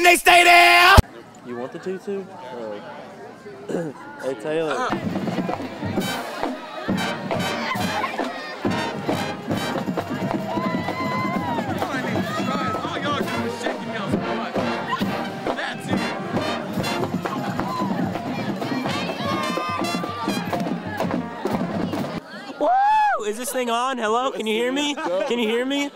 and they stay there. You want the tutu? Oh. hey Taylor. All y'all do is shaking y'all's butt. That's it. Woo! Is this thing on? Hello? Can you hear me? Can you hear me?